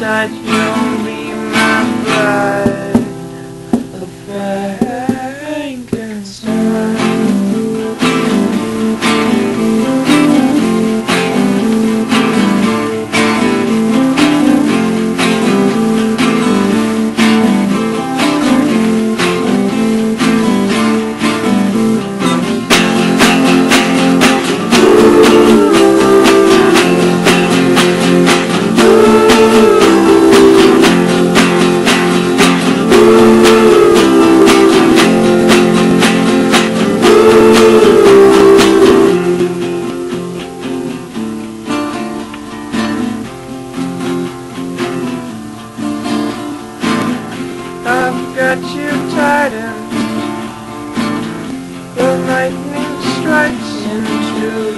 Tight you'll be my bride.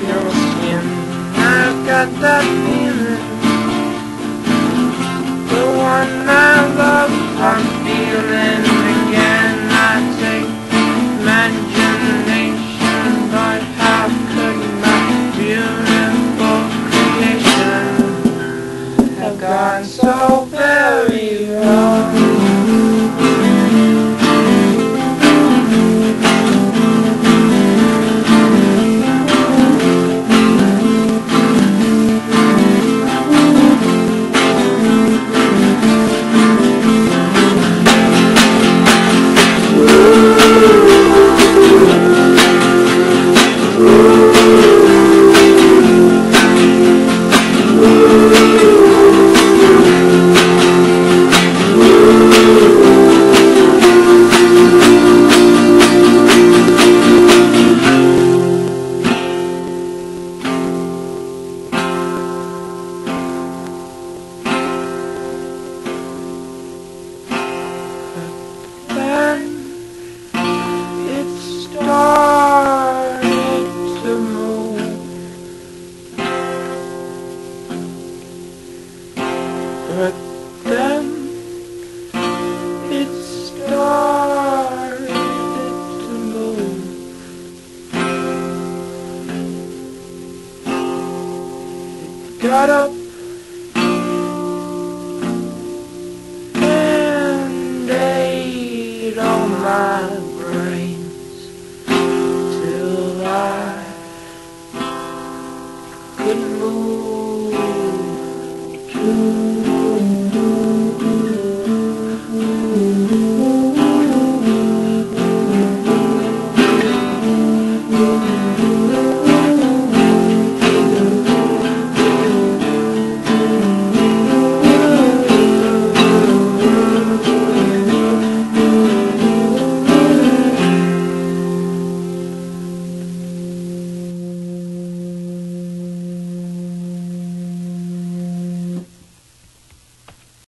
Your skin. I've got that feeling. The one I love I'm feeling again. I take imagination But how could my beautiful creation Have gone so But then it started to move. It got up